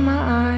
my eyes.